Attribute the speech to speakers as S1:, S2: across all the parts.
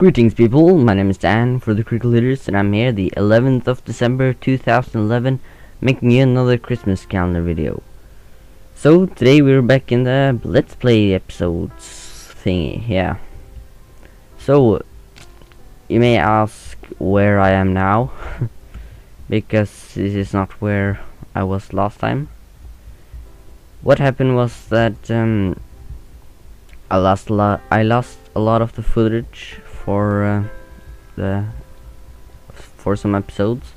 S1: Greetings people, my name is Dan for the Critical Hitters and I'm here the 11th of December 2011 making you another Christmas calendar video. So today we're back in the Let's Play episodes thingy, yeah. So you may ask where I am now because this is not where I was last time. What happened was that um, I lost a lot I lost a lot of the footage for uh, the for some episodes.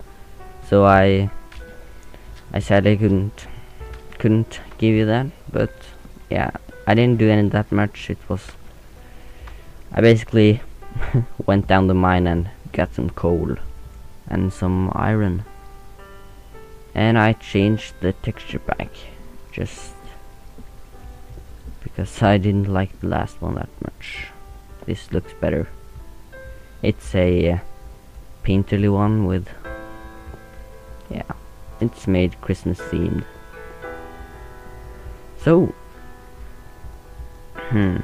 S1: So I I said I couldn't couldn't give you that but yeah I didn't do any that much. It was I basically went down the mine and got some coal and some iron. And I changed the texture pack just because I didn't like the last one that much. This looks better it's a uh, painterly one with yeah it's made Christmas themed. So hmm.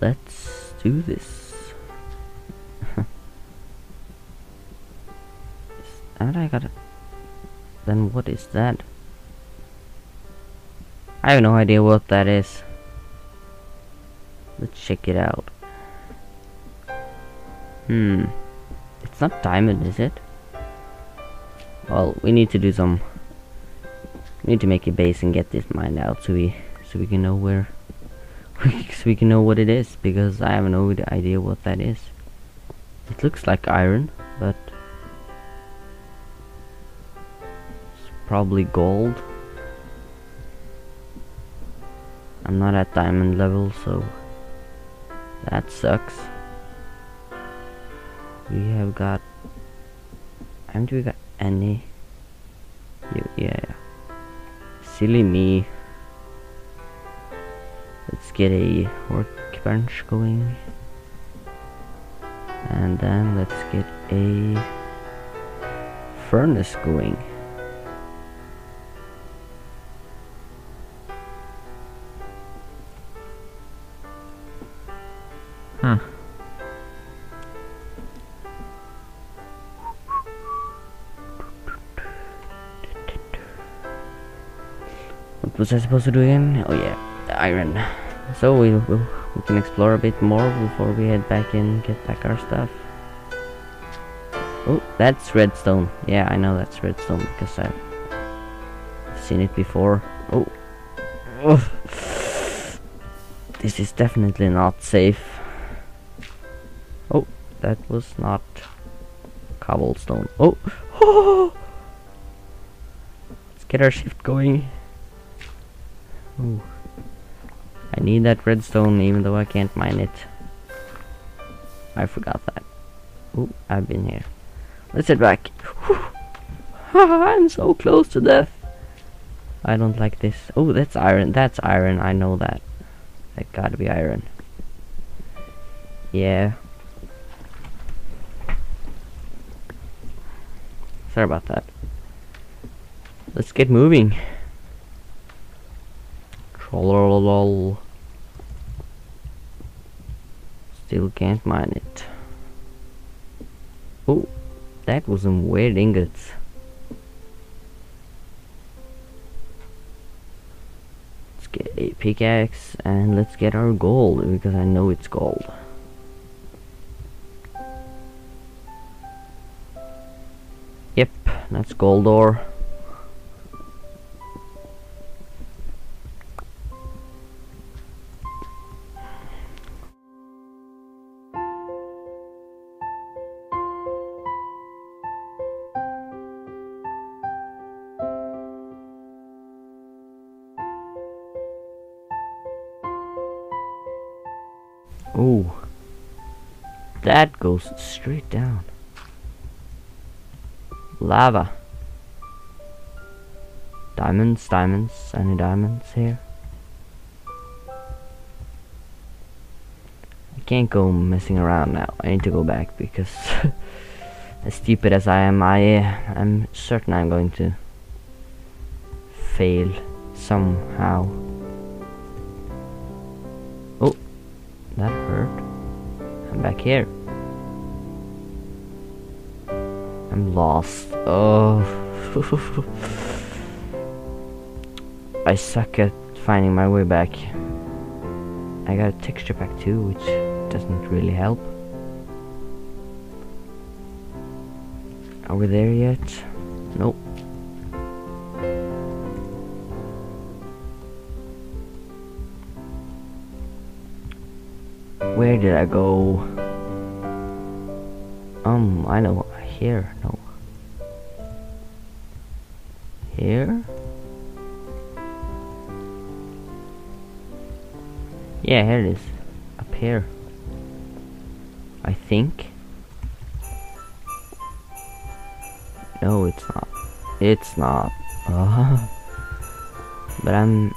S1: Let's do this and I got it then what is that? I have no idea what that is. Let's check it out. Hmm. It's not diamond is it? Well we need to do some we need to make a base and get this mine out so we so we can know where so we can know what it is because I have no idea what that is. It looks like iron but probably gold. I'm not at diamond level so that sucks. We have got haven't we got any? Yeah. Silly me. Let's get a workbench going. And then let's get a furnace going was I supposed to do again? oh yeah iron. So we, we, we can explore a bit more before we head back in get back our stuff. Oh that's redstone. Yeah I know that's redstone because I've seen it before. Oh. Oh this is definitely not safe. Oh that was not cobblestone. Oh! let's get our shift going Ooh. I need that redstone even though I can't mine it. I forgot that. Oh, I've been here. Let's head back. I'm so close to death. I don't like this. Oh, that's iron. That's iron. I know that. That gotta be iron. Yeah. Sorry about that. Let's get moving. Trollolol. Still can't mine it. Oh, that was some weird ingots. Let's get a pickaxe and let's get our gold because I know it's gold. Yep, that's gold ore. Oh, that goes straight down. Lava. Diamonds, diamonds, any diamonds here? I can't go messing around now. I need to go back because as stupid as I am, I am certain I'm going to fail somehow. Back here. I'm lost. Oh. I suck at finding my way back. I got a texture pack too, which doesn't really help. Are we there yet? Nope. Where did I go? Um, I know. Here, no. Here? Yeah, here it is. Up here. I think. No, it's not. It's not. Uh, but I'm,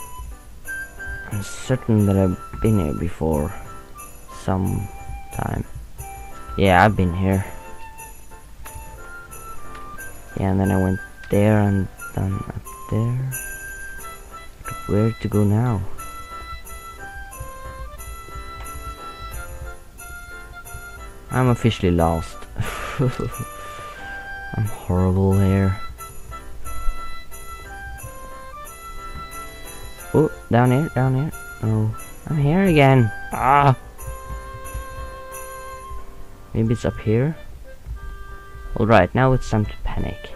S1: I'm certain that I've been here before. Some time. Yeah, I've been here. Yeah, and then I went there and then up there. Where to go now? I'm officially lost. I'm horrible here. Oh, down here, down here. Oh, I'm here again. Ah! Maybe it's up here? Alright, now it's time to panic.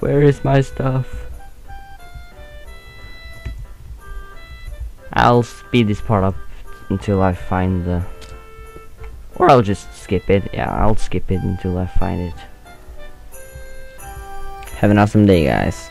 S1: Where is my stuff? I'll speed this part up until I find the... Or I'll just skip it. Yeah, I'll skip it until I find it. Have an awesome day, guys.